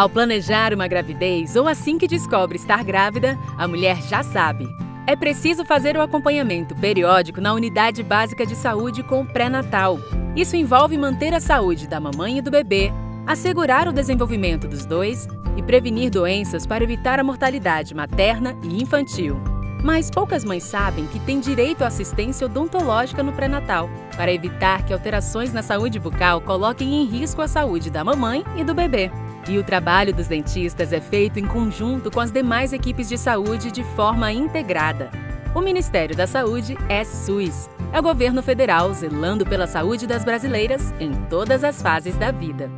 Ao planejar uma gravidez ou assim que descobre estar grávida, a mulher já sabe. É preciso fazer o acompanhamento periódico na unidade básica de saúde com o pré-natal. Isso envolve manter a saúde da mamãe e do bebê, assegurar o desenvolvimento dos dois e prevenir doenças para evitar a mortalidade materna e infantil. Mas poucas mães sabem que têm direito à assistência odontológica no pré-natal, para evitar que alterações na saúde bucal coloquem em risco a saúde da mamãe e do bebê. E o trabalho dos dentistas é feito em conjunto com as demais equipes de saúde de forma integrada. O Ministério da Saúde é SUS. É o governo federal zelando pela saúde das brasileiras em todas as fases da vida.